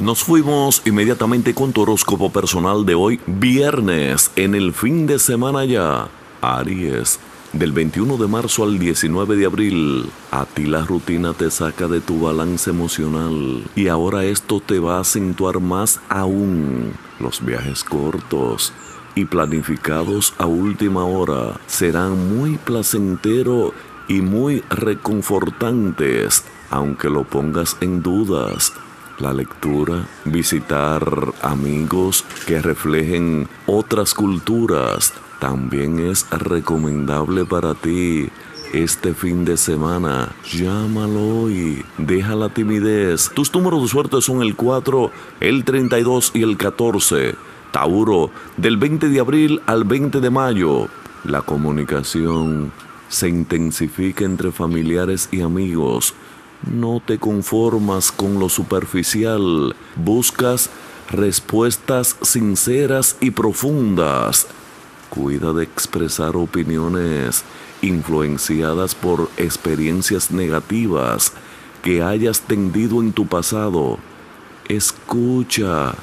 Nos fuimos inmediatamente con tu horóscopo personal de hoy, viernes, en el fin de semana ya. Aries, del 21 de marzo al 19 de abril, a ti la rutina te saca de tu balance emocional y ahora esto te va a acentuar más aún. Los viajes cortos y planificados a última hora serán muy placenteros y muy reconfortantes, aunque lo pongas en dudas la lectura, visitar amigos que reflejen otras culturas, también es recomendable para ti. Este fin de semana, llámalo y deja la timidez. Tus números de suerte son el 4, el 32 y el 14. Tauro, del 20 de abril al 20 de mayo. La comunicación se intensifica entre familiares y amigos no te conformas con lo superficial, buscas respuestas sinceras y profundas. Cuida de expresar opiniones influenciadas por experiencias negativas que hayas tendido en tu pasado. Escucha,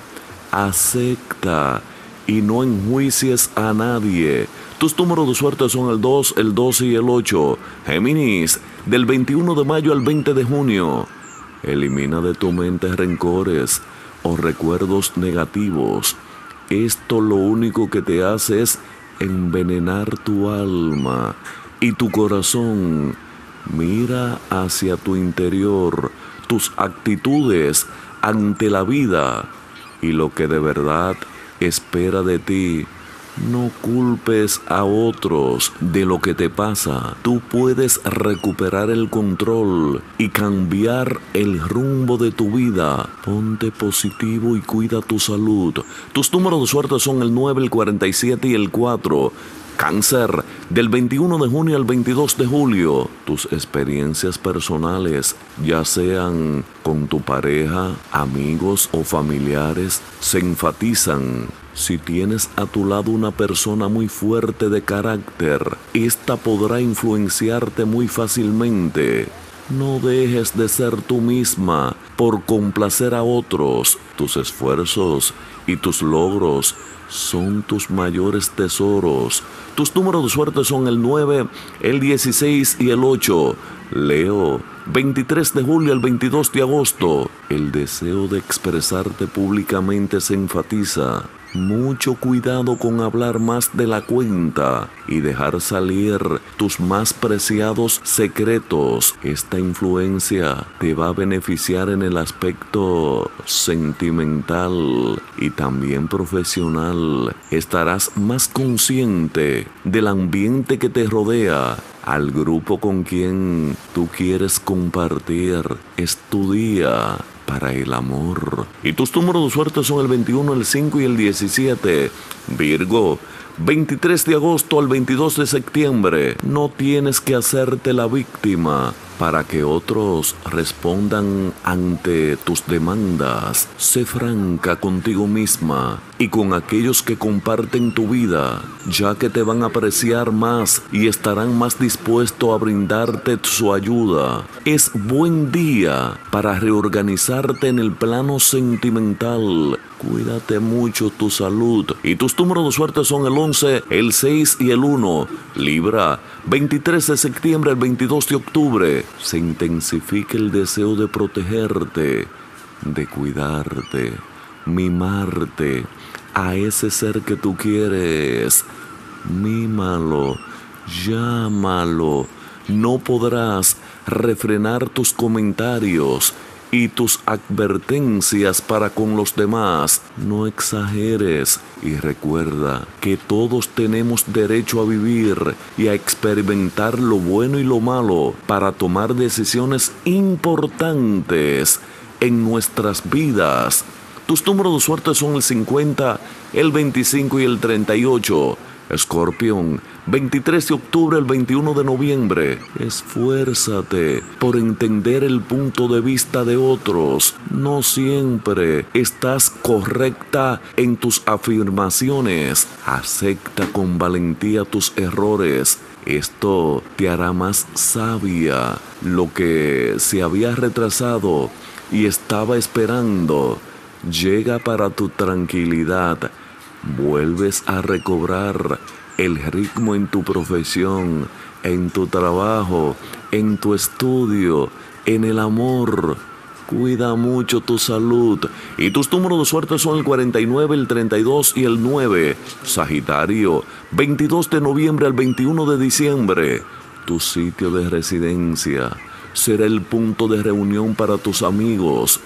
acepta y no enjuicies a nadie. Tus números de suerte son el 2, el 12 y el 8. Géminis, del 21 de mayo al 20 de junio. Elimina de tu mente rencores o recuerdos negativos. Esto lo único que te hace es envenenar tu alma y tu corazón. Mira hacia tu interior, tus actitudes ante la vida y lo que de verdad espera de ti. No culpes a otros de lo que te pasa. Tú puedes recuperar el control y cambiar el rumbo de tu vida. Ponte positivo y cuida tu salud. Tus números de suerte son el 9, el 47 y el 4. Cáncer, del 21 de junio al 22 de julio, tus experiencias personales, ya sean con tu pareja, amigos o familiares, se enfatizan. Si tienes a tu lado una persona muy fuerte de carácter, esta podrá influenciarte muy fácilmente. No dejes de ser tú misma por complacer a otros. Tus esfuerzos y tus logros son tus mayores tesoros. Tus números de suerte son el 9, el 16 y el 8. Leo, 23 de julio al 22 de agosto. El deseo de expresarte públicamente se enfatiza. Mucho cuidado con hablar más de la cuenta y dejar salir tus más preciados secretos. Esta influencia te va a beneficiar en el aspecto sentimental y también profesional. Estarás más consciente del ambiente que te rodea al grupo con quien tú quieres compartir. Es tu día para el amor. Y tus números de suerte son el 21, el 5 y el 17. Virgo. 23 de agosto al 22 de septiembre. No tienes que hacerte la víctima para que otros respondan ante tus demandas. Sé franca contigo misma y con aquellos que comparten tu vida, ya que te van a apreciar más y estarán más dispuestos a brindarte su ayuda. Es buen día para reorganizarte en el plano sentimental. Cuídate mucho tu salud y tus números de suerte son el 11, el 6 y el 1. Libra, 23 de septiembre al 22 de octubre se intensifica el deseo de protegerte, de cuidarte, mimarte a ese ser que tú quieres. Mímalo, llámalo. No podrás refrenar tus comentarios y tus advertencias para con los demás. No exageres y recuerda que todos tenemos derecho a vivir y a experimentar lo bueno y lo malo para tomar decisiones importantes en nuestras vidas. Tus números de suerte son el 50, el 25 y el 38. Escorpión, 23 de octubre al 21 de noviembre. Esfuérzate por entender el punto de vista de otros. No siempre estás correcta en tus afirmaciones. Acepta con valentía tus errores. Esto te hará más sabia. Lo que se había retrasado y estaba esperando llega para tu tranquilidad. Vuelves a recobrar el ritmo en tu profesión, en tu trabajo, en tu estudio, en el amor. Cuida mucho tu salud. Y tus números de suerte son el 49, el 32 y el 9. Sagitario, 22 de noviembre al 21 de diciembre. Tu sitio de residencia será el punto de reunión para tus amigos.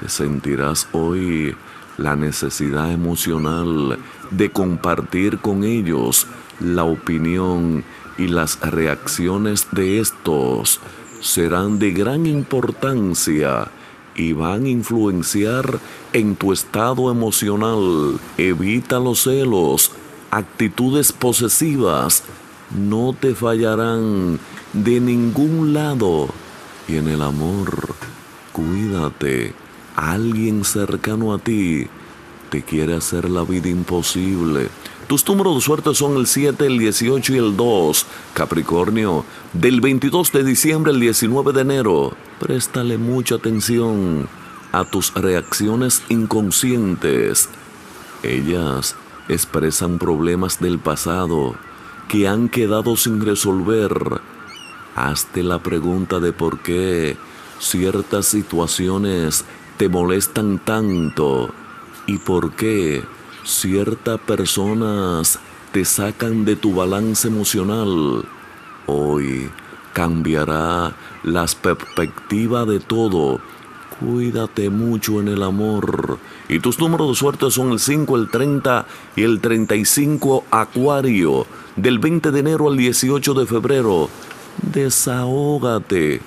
Te sentirás hoy la necesidad emocional de compartir con ellos la opinión y las reacciones de estos serán de gran importancia y van a influenciar en tu estado emocional. Evita los celos, actitudes posesivas, no te fallarán de ningún lado. Y en el amor, cuídate. Alguien cercano a ti te quiere hacer la vida imposible. Tus números de suerte son el 7, el 18 y el 2. Capricornio, del 22 de diciembre al 19 de enero. Préstale mucha atención a tus reacciones inconscientes. Ellas expresan problemas del pasado que han quedado sin resolver. Hazte la pregunta de por qué ciertas situaciones te molestan tanto y por qué ciertas personas te sacan de tu balance emocional. Hoy cambiará las perspectivas de todo. Cuídate mucho en el amor. Y tus números de suerte son el 5, el 30 y el 35 Acuario. Del 20 de enero al 18 de febrero. Desahógate.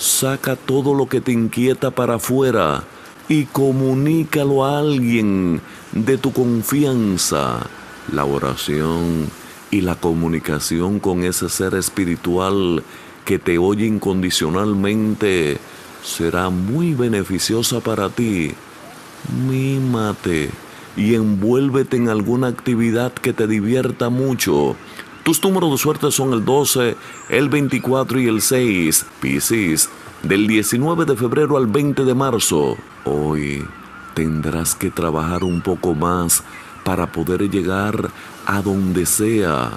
Saca todo lo que te inquieta para afuera y comunícalo a alguien de tu confianza. La oración y la comunicación con ese ser espiritual que te oye incondicionalmente será muy beneficiosa para ti. Mímate y envuélvete en alguna actividad que te divierta mucho. Tus números de suerte son el 12, el 24 y el 6. Piscis, del 19 de febrero al 20 de marzo. Hoy tendrás que trabajar un poco más para poder llegar a donde sea.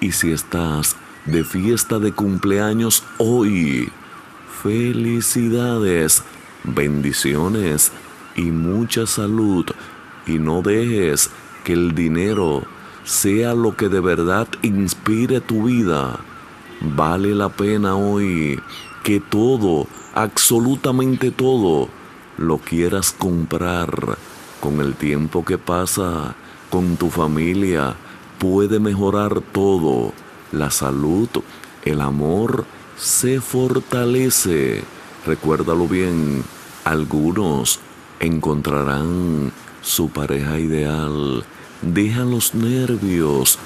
Y si estás de fiesta de cumpleaños hoy, felicidades, bendiciones y mucha salud. Y no dejes que el dinero sea lo que de verdad inspire tu vida. Vale la pena hoy que todo, absolutamente todo, lo quieras comprar con el tiempo que pasa con tu familia, puede mejorar todo. La salud, el amor se fortalece. Recuérdalo bien, algunos encontrarán su pareja ideal. Deja los nervios.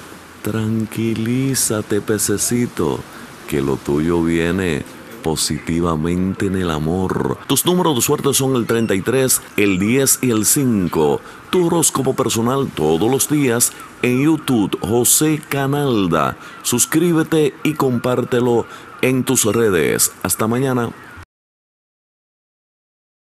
Tranquilízate, pececito, que lo tuyo viene positivamente en el amor. Tus números de suerte son el 33, el 10 y el 5. Tu horóscopo personal todos los días en YouTube José Canalda. Suscríbete y compártelo en tus redes. Hasta mañana.